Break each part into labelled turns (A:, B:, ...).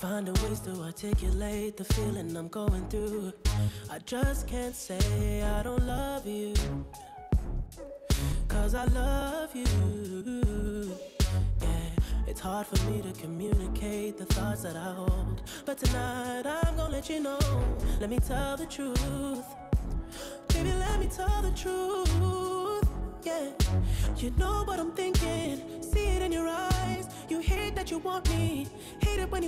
A: finding ways to articulate the feeling I'm going through. I just can't say I don't love you. Cause I love you. Yeah, it's hard for me to communicate the thoughts that I hold. But tonight I'm gonna let you know. Let me tell the truth. Baby, let me tell the truth. Yeah, you know what I'm thinking. See it in your eyes. You hate that you want me. Hate it when you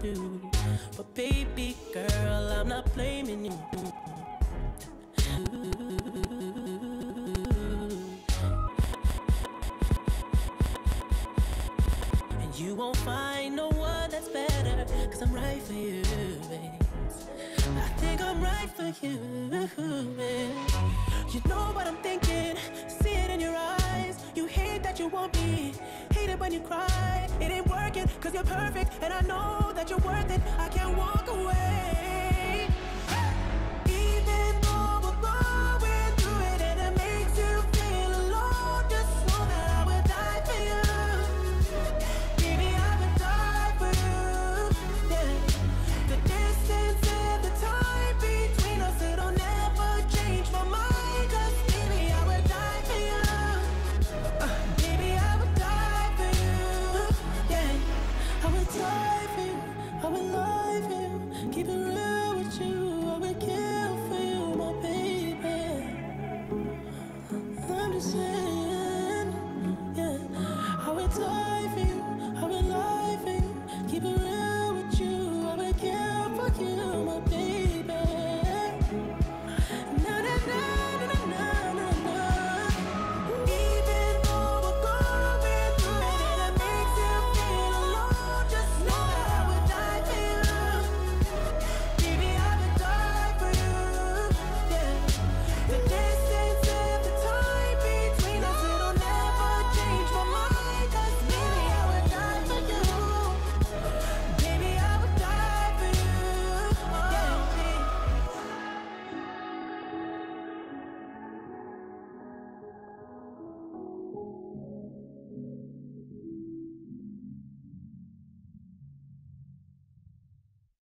A: Through. But baby girl, I'm not blaming you. And you won't find no one that's better. Cause I'm right for you, babe. I think I'm right for you. babe. You know what I'm thinking. See it in your eyes. You hate that you want me. Hate it when you cry. It ain't working cause you're perfect. And I know